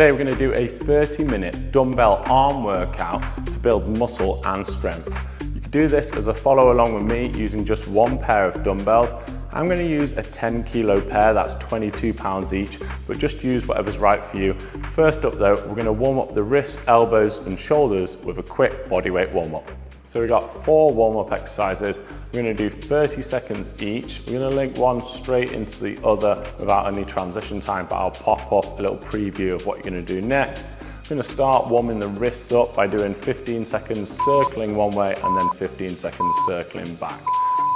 Today we're gonna do a 30 minute dumbbell arm workout to build muscle and strength. You can do this as a follow along with me using just one pair of dumbbells. I'm gonna use a 10 kilo pair, that's 22 pounds each, but just use whatever's right for you. First up though, we're gonna warm up the wrists, elbows and shoulders with a quick bodyweight warm up. So we've got four warm-up exercises. We're gonna do 30 seconds each. We're gonna link one straight into the other without any transition time, but I'll pop up a little preview of what you're gonna do next. We're gonna start warming the wrists up by doing 15 seconds circling one way and then 15 seconds circling back.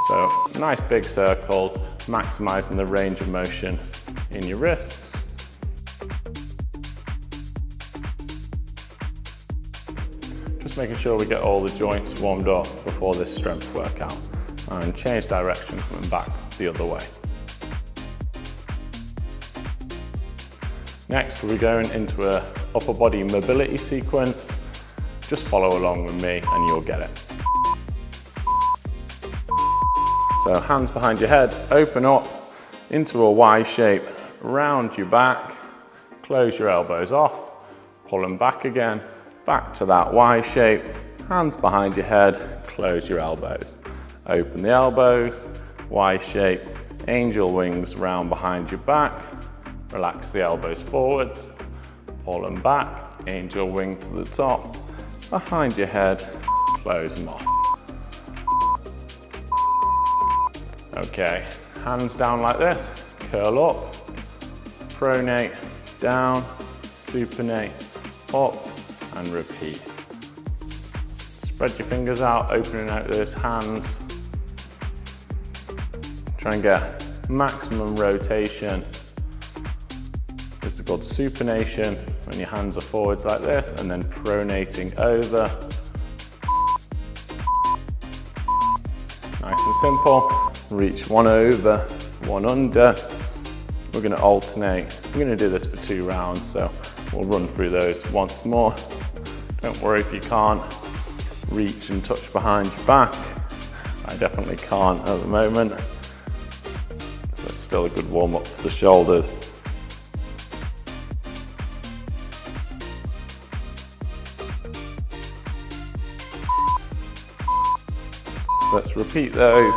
So nice big circles, maximizing the range of motion in your wrists. Just making sure we get all the joints warmed up before this strength workout and change direction coming back the other way. Next, we're going into a upper body mobility sequence. Just follow along with me and you'll get it. So hands behind your head, open up into a Y shape, round your back, close your elbows off, pull them back again, back to that Y shape, hands behind your head, close your elbows. Open the elbows, Y shape, angel wings round behind your back, relax the elbows forwards, pull them back, angel wing to the top, behind your head, close them off. Okay, hands down like this, curl up, pronate, down, supinate, up, and repeat. Spread your fingers out, opening out those hands. Try and get maximum rotation. This is called supination, when your hands are forwards like this, and then pronating over. Nice and simple. Reach one over, one under. We're gonna alternate. We're gonna do this for two rounds, so we'll run through those once more. Don't worry if you can't reach and touch behind your back. I definitely can't at the moment. But still a good warm up for the shoulders. So let's repeat those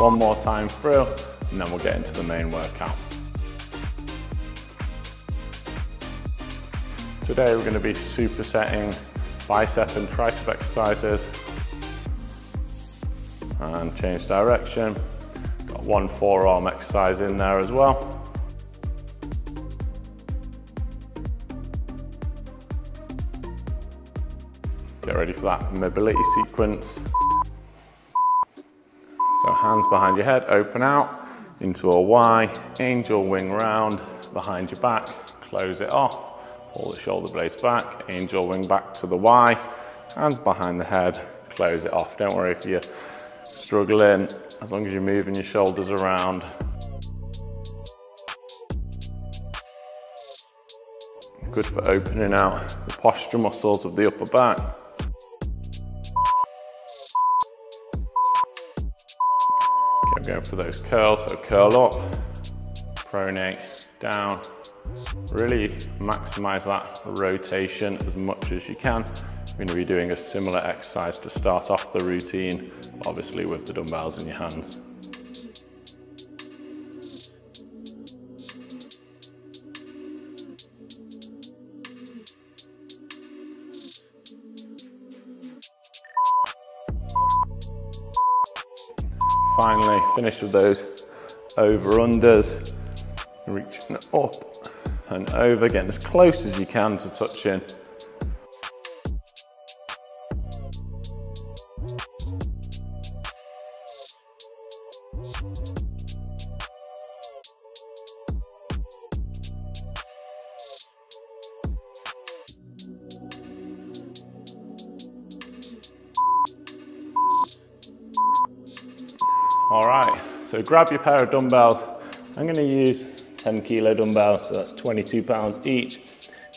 one more time through and then we'll get into the main workout. Today we're going to be supersetting bicep and tricep exercises and change direction. Got one forearm exercise in there as well. Get ready for that mobility sequence. So hands behind your head, open out into a Y, angel wing round behind your back, close it off. Pull the shoulder blades back, angel wing back to the Y, hands behind the head, close it off. Don't worry if you're struggling, as long as you're moving your shoulders around. Good for opening out the posture muscles of the upper back. Okay, I'm going for those curls, so curl up, pronate, down, Really maximize that rotation as much as you can. You're gonna be doing a similar exercise to start off the routine, obviously with the dumbbells in your hands. Finally, finish with those over-unders, reaching up and over again, as close as you can to touching. All right, so grab your pair of dumbbells. I'm gonna use 10 kilo dumbbells, so that's 22 pounds each.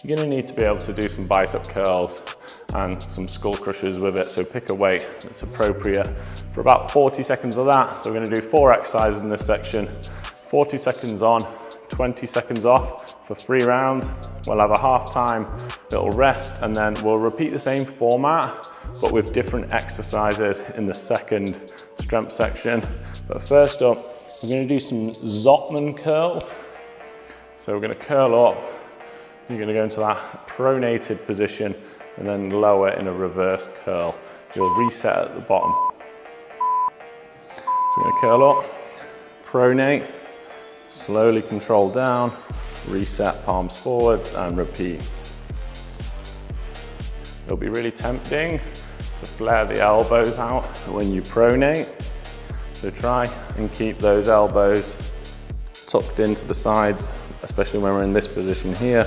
You're gonna need to be able to do some bicep curls and some skull crushers with it, so pick a weight that's appropriate for about 40 seconds of that. So we're gonna do four exercises in this section, 40 seconds on, 20 seconds off, for three rounds. We'll have a half time little rest and then we'll repeat the same format, but with different exercises in the second strength section. But first up, we're gonna do some Zottman curls. So we're gonna curl up, you're gonna go into that pronated position and then lower in a reverse curl. You'll reset at the bottom. So we're gonna curl up, pronate, slowly control down, reset palms forwards and repeat. It'll be really tempting to flare the elbows out when you pronate. So try and keep those elbows tucked into the sides, especially when we're in this position here.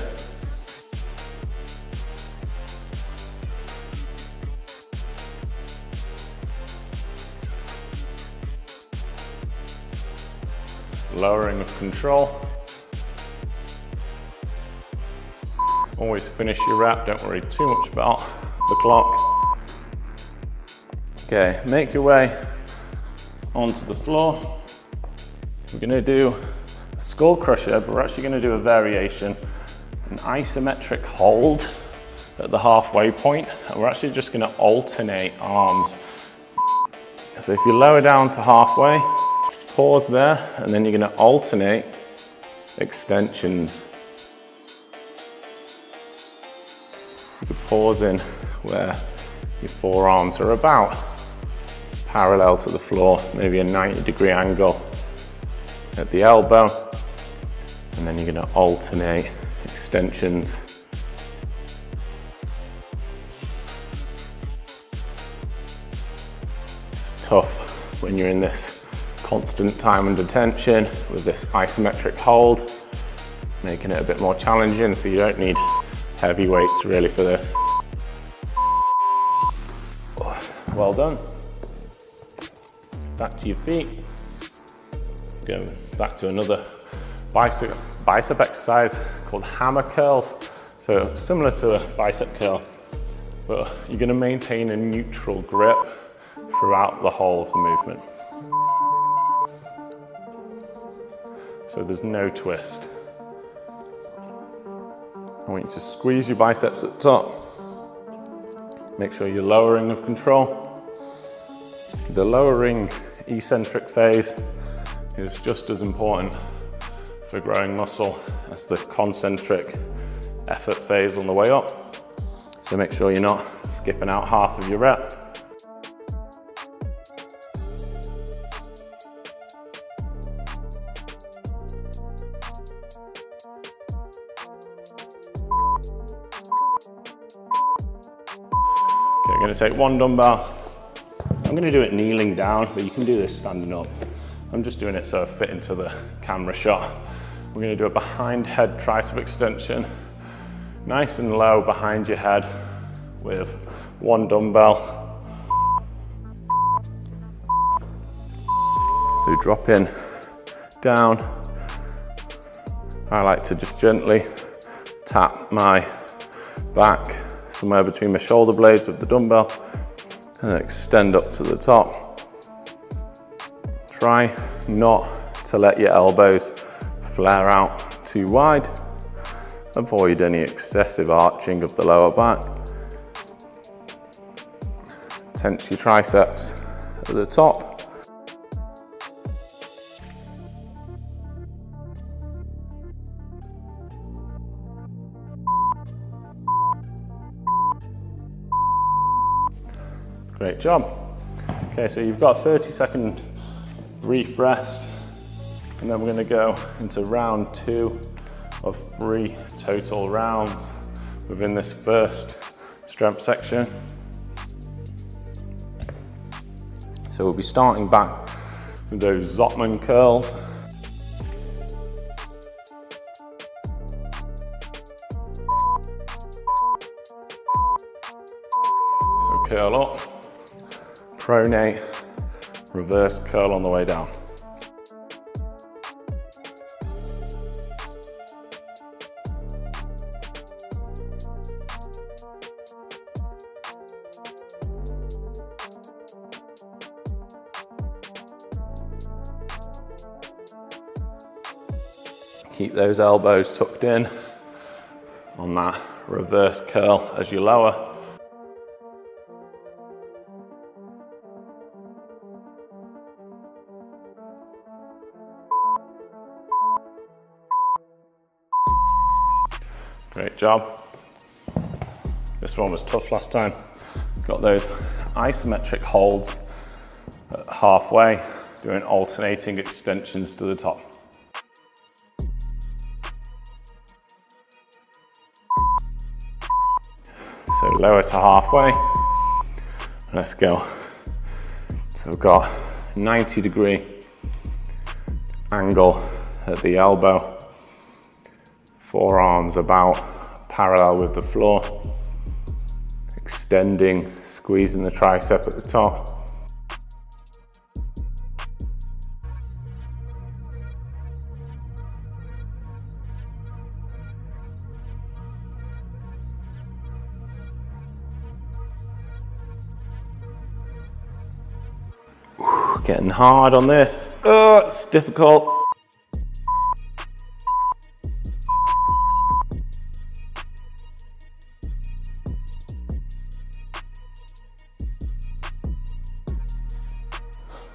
Lowering of control. Always finish your wrap, don't worry too much about the clock. Okay, make your way onto the floor. We're gonna do a skull crusher, but we're actually gonna do a variation, an isometric hold at the halfway point, and we're actually just gonna alternate arms. So if you lower down to halfway, pause there, and then you're gonna alternate extensions. You could pause in where your forearms are about parallel to the floor, maybe a 90 degree angle at the elbow. And then you're gonna alternate extensions. It's tough when you're in this constant time under tension with this isometric hold, making it a bit more challenging so you don't need heavy weights really for this. Well done. Back to your feet. Go back to another bicep, bicep exercise called hammer curls. So similar to a bicep curl, but you're gonna maintain a neutral grip throughout the whole of the movement. So there's no twist. I want you to squeeze your biceps at the top. Make sure you're lowering of control. The lowering eccentric phase is just as important for growing muscle That's the concentric effort phase on the way up. So make sure you're not skipping out half of your rep. Okay, I'm gonna take one dumbbell. I'm gonna do it kneeling down, but you can do this standing up. I'm just doing it so I fit into the camera shot. We're gonna do a behind head tricep extension. Nice and low behind your head with one dumbbell. So drop in, down. I like to just gently tap my back somewhere between my shoulder blades with the dumbbell and extend up to the top. Try not to let your elbows flare out too wide. Avoid any excessive arching of the lower back. Tense your triceps at the top Great job. Okay, so you've got a 30 second brief rest, and then we're gonna go into round two of three total rounds within this first strength section. So we'll be starting back with those Zottman curls. So curl up pronate, reverse curl on the way down. Those elbows tucked in on that reverse curl as you lower. Great job. This one was tough last time. Got those isometric holds halfway, doing alternating extensions to the top. Lower to halfway. Let's go. So we've got 90 degree angle at the elbow, forearms about parallel with the floor, extending, squeezing the tricep at the top. Hard on this. Oh, it's difficult.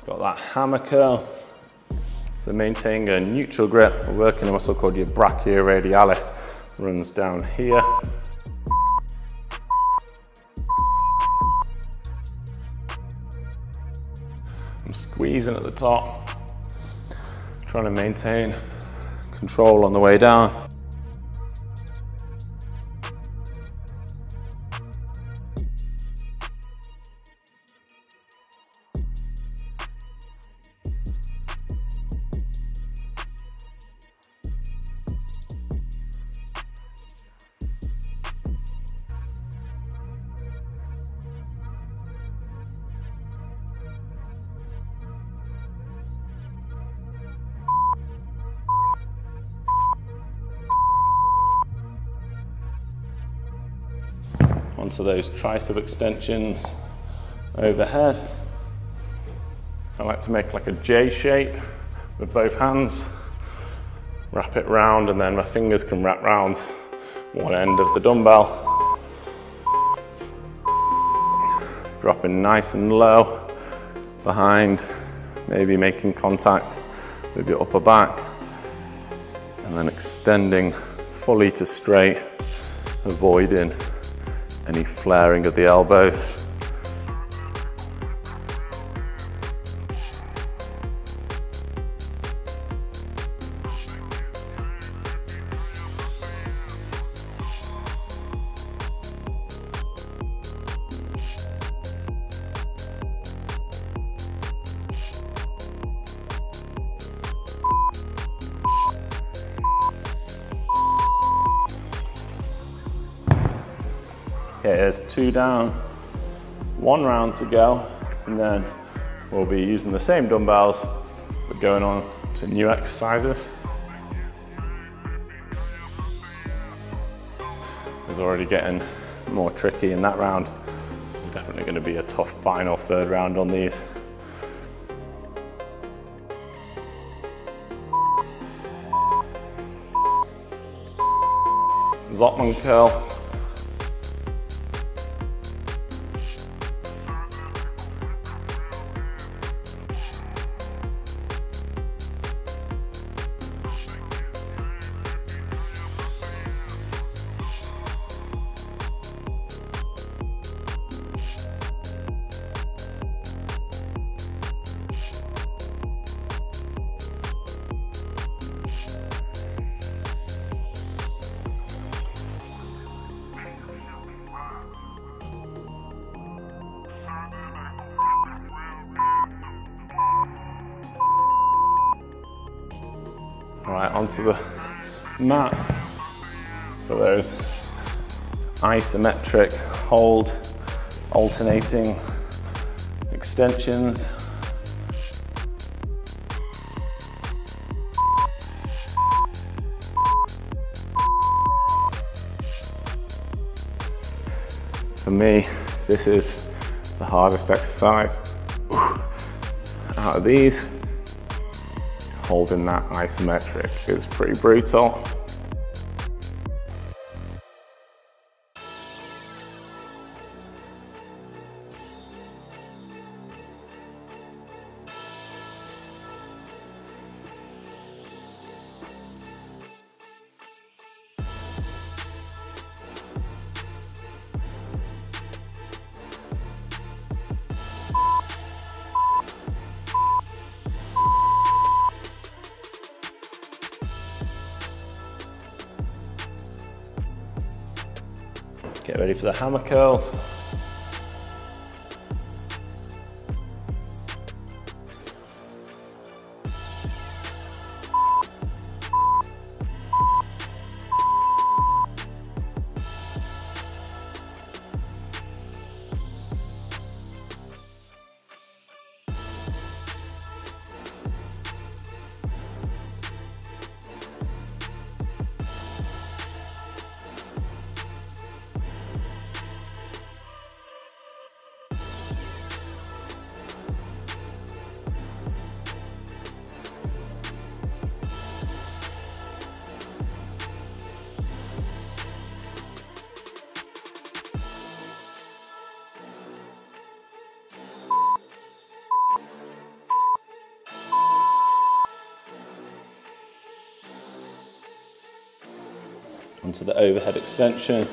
Got that hammer curl. So maintaining a neutral grip, we're working a muscle called your brachioradialis. Runs down here. I'm squeezing at the top, trying to maintain control on the way down. Onto those tricep extensions overhead. I like to make like a J shape with both hands, wrap it round and then my fingers can wrap round one end of the dumbbell. Dropping nice and low behind, maybe making contact with your upper back and then extending fully to straight, avoiding any flaring of the elbows. Down, one round to go, and then we'll be using the same dumbbells, but going on to new exercises. It's already getting more tricky in that round. This is definitely gonna be a tough final third round on these. Zottman curl, onto the mat for those isometric hold, alternating extensions. For me, this is the hardest exercise. Out of these, holding that isometric is pretty brutal. Get ready for the hammer curls. Onto the overhead extension.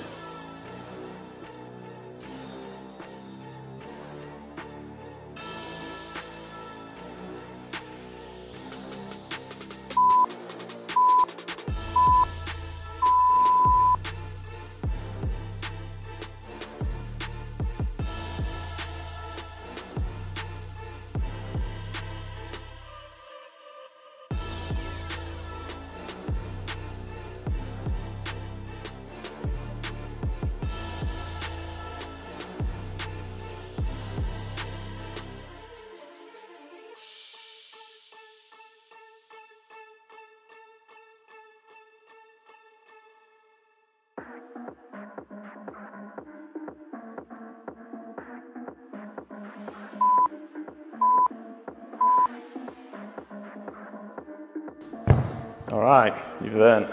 All right, you've earned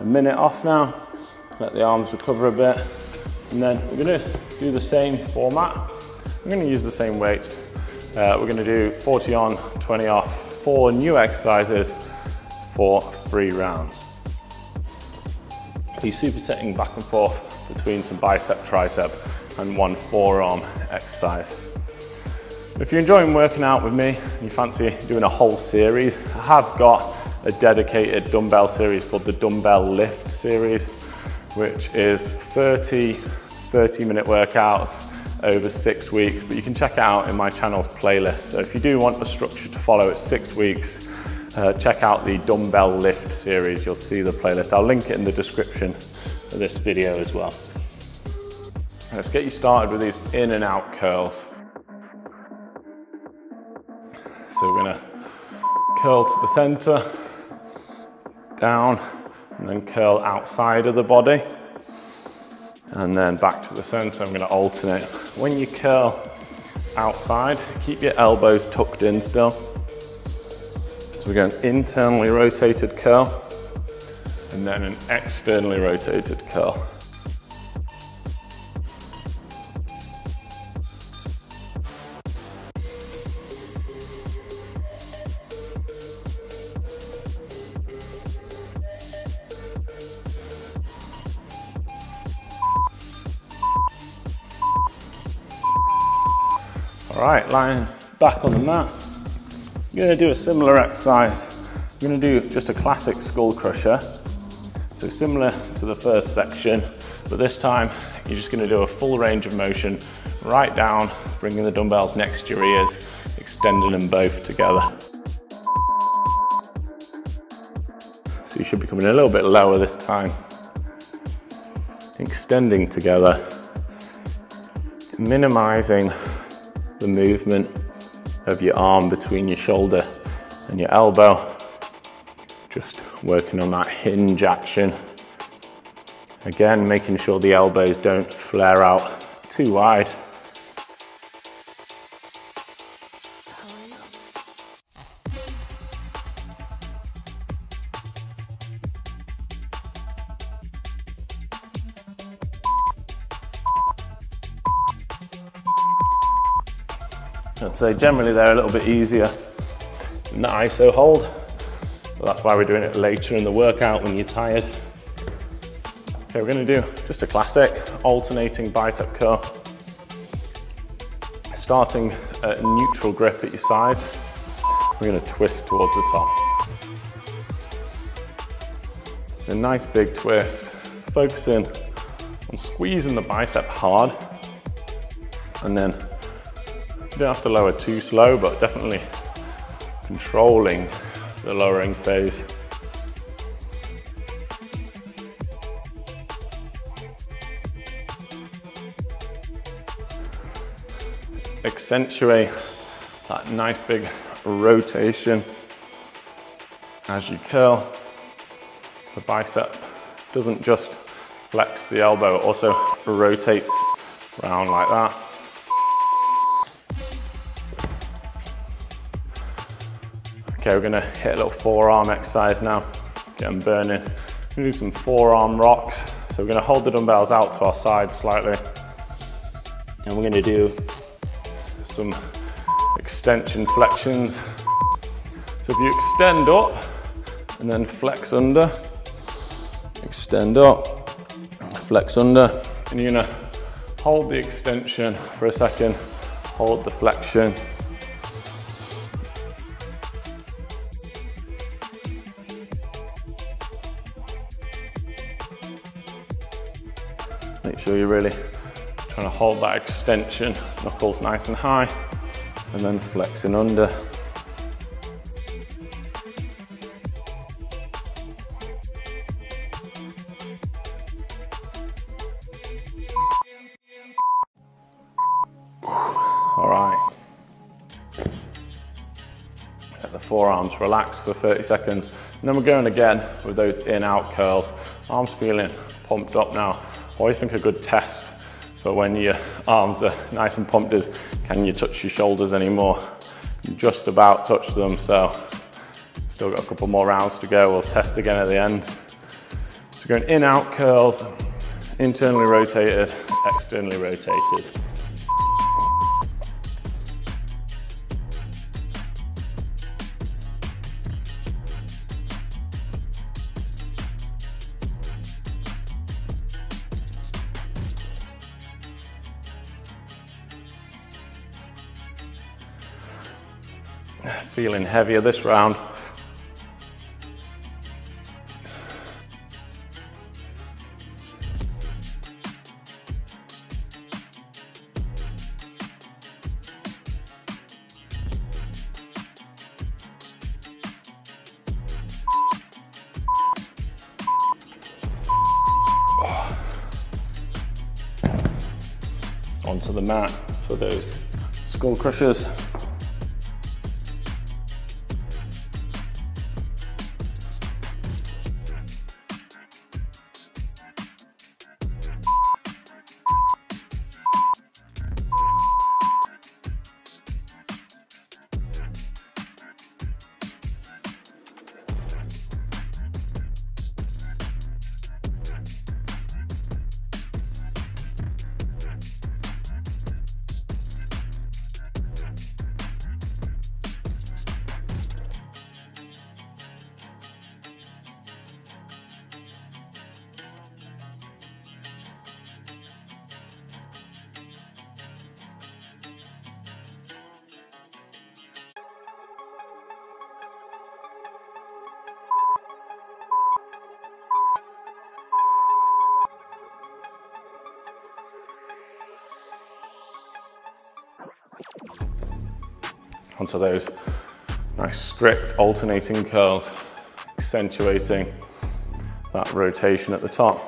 a minute off now. Let the arms recover a bit. And then we're gonna do the same format. We're gonna use the same weights. Uh, we're gonna do 40 on, 20 off, four new exercises for three rounds. He's supersetting back and forth between some bicep, tricep, and one forearm exercise. If you're enjoying working out with me and you fancy doing a whole series, I have got a dedicated dumbbell series called the Dumbbell Lift series, which is 30 30 minute workouts over six weeks, but you can check it out in my channel's playlist. So if you do want a structure to follow, it's six weeks. Uh, check out the Dumbbell Lift series, you'll see the playlist. I'll link it in the description of this video as well. Let's get you started with these in and out curls. So we're gonna curl to the center, down, and then curl outside of the body. And then back to the center, I'm gonna alternate. When you curl outside, keep your elbows tucked in still. So we're going internally rotated curl, and then an externally rotated curl. Lying back on the mat. You're gonna do a similar exercise. You're gonna do just a classic skull crusher. So similar to the first section, but this time you're just gonna do a full range of motion right down, bringing the dumbbells next to your ears, extending them both together. So you should be coming a little bit lower this time. Extending together, minimizing the movement of your arm between your shoulder and your elbow. Just working on that hinge action. Again, making sure the elbows don't flare out too wide. I'd generally they're a little bit easier than the ISO hold. So that's why we're doing it later in the workout when you're tired. Okay, we're gonna do just a classic alternating bicep curl. Starting at neutral grip at your sides, we're gonna twist towards the top. So a nice big twist, focusing on squeezing the bicep hard, and then you don't have to lower too slow, but definitely controlling the lowering phase. Accentuate that nice big rotation as you curl. The bicep doesn't just flex the elbow, it also rotates around like that. Okay, we're gonna hit a little forearm exercise now, get them burning. We're gonna do some forearm rocks. So we're gonna hold the dumbbells out to our sides slightly. And we're gonna do some extension flexions. So if you extend up and then flex under, extend up, flex under, and you're gonna hold the extension for a second, hold the flexion, really trying to hold that extension, knuckles nice and high, and then flexing under. All right. Let the forearms relax for 30 seconds. And then we're going again with those in-out curls. Arms feeling pumped up now. Always think a good test for when your arms are nice and pumped is, can you touch your shoulders anymore? Just about touch them, so still got a couple more rounds to go. We'll test again at the end. So going in, out curls, internally rotated, externally rotated. Feeling heavier this round. onto the mat for those skull crushers. Onto those nice strict alternating curls, accentuating that rotation at the top.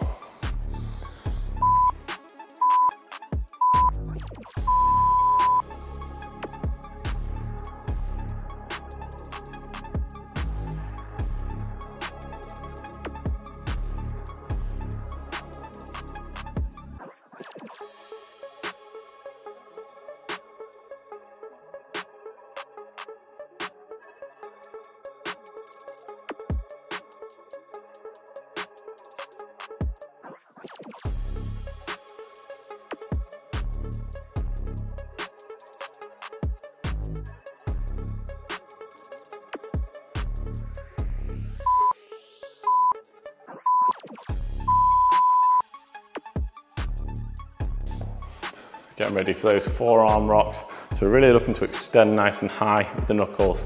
Getting ready for those forearm rocks. So we're really looking to extend nice and high with the knuckles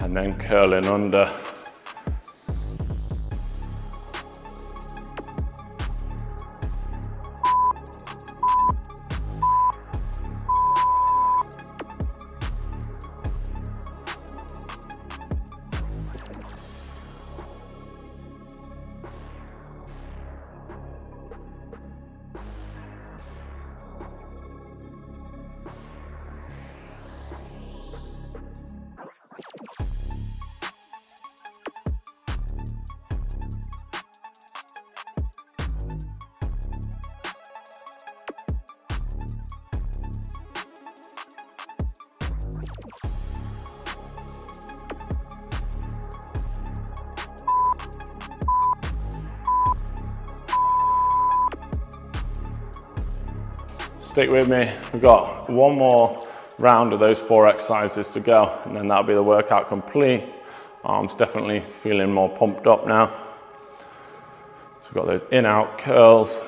and then curling under. Stick with me. We've got one more round of those four exercises to go and then that'll be the workout complete. Arms definitely feeling more pumped up now. So we've got those in-out curls,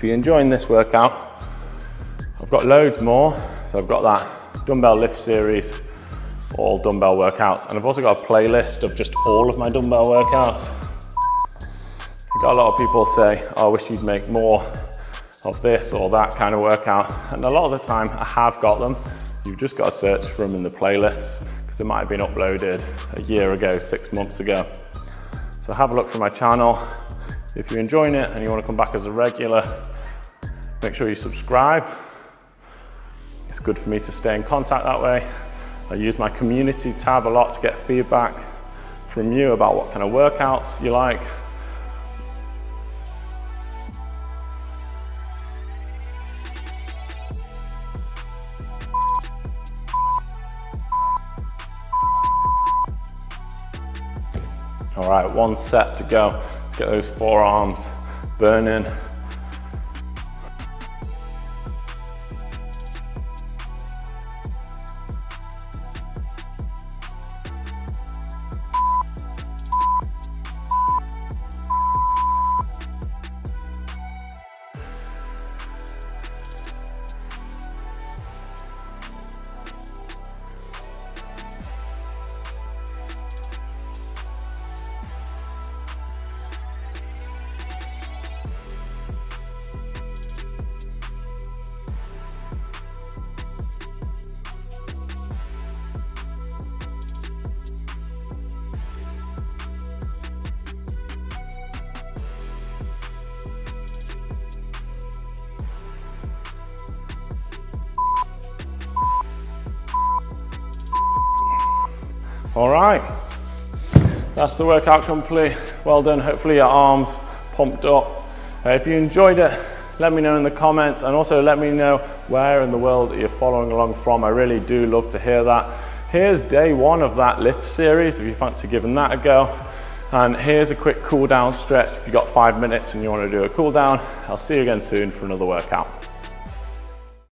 If you're enjoying this workout, I've got loads more. So I've got that dumbbell lift series, all dumbbell workouts. And I've also got a playlist of just all of my dumbbell workouts. I've got a lot of people say, oh, I wish you'd make more of this or that kind of workout. And a lot of the time I have got them. You've just got to search for them in the playlist because it might have been uploaded a year ago, six months ago. So have a look for my channel. If you're enjoying it and you want to come back as a regular, make sure you subscribe. It's good for me to stay in contact that way. I use my community tab a lot to get feedback from you about what kind of workouts you like. All right, one set to go. Get those forearms burning. All right, that's the workout complete. Well done, hopefully your arms pumped up. Uh, if you enjoyed it, let me know in the comments and also let me know where in the world you're following along from. I really do love to hear that. Here's day one of that lift series if you fancy giving that a go. And here's a quick cool down stretch if you've got five minutes and you want to do a cool down. I'll see you again soon for another workout.